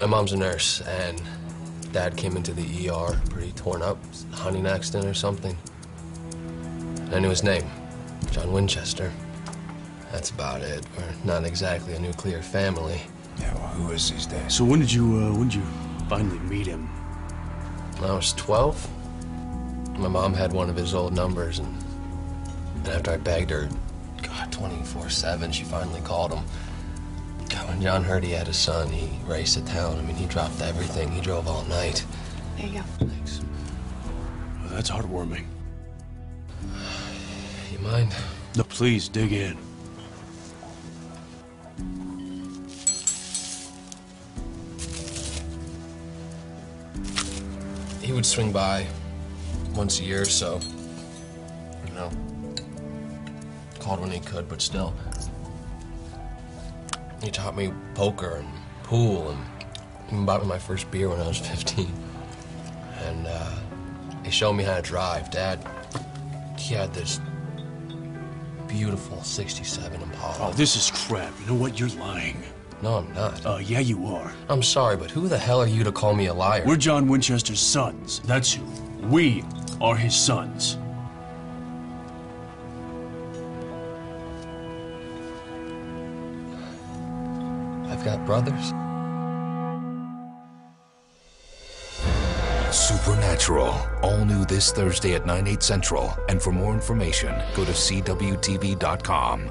My mom's a nurse, and dad came into the ER pretty torn up, hunting accident or something. I knew his name, John Winchester. That's about it. We're not exactly a nuclear family. Yeah, well, who is these days? So when did you, uh, when did you finally meet him? When I was 12, my mom had one of his old numbers, and, and after I begged her, God, 24-7, she finally called him. God, when John heard he had a son, he raced to town. I mean, he dropped everything. He drove all night. There you go. Thanks. Well, that's heartwarming. You mind? No, please dig in. He would swing by once a year or so. You know, called when he could, but still. He taught me poker and pool and even bought me my first beer when I was 15. And uh, he showed me how to drive. Dad, he had this beautiful 67 Impala. Oh, this is crap. You know what? You're lying. No, I'm not. Uh, yeah, you are. I'm sorry, but who the hell are you to call me a liar? We're John Winchester's sons. That's who. We are his sons. I've got brothers. Supernatural. All new this Thursday at 9, 8 central. And for more information, go to CWTV.com.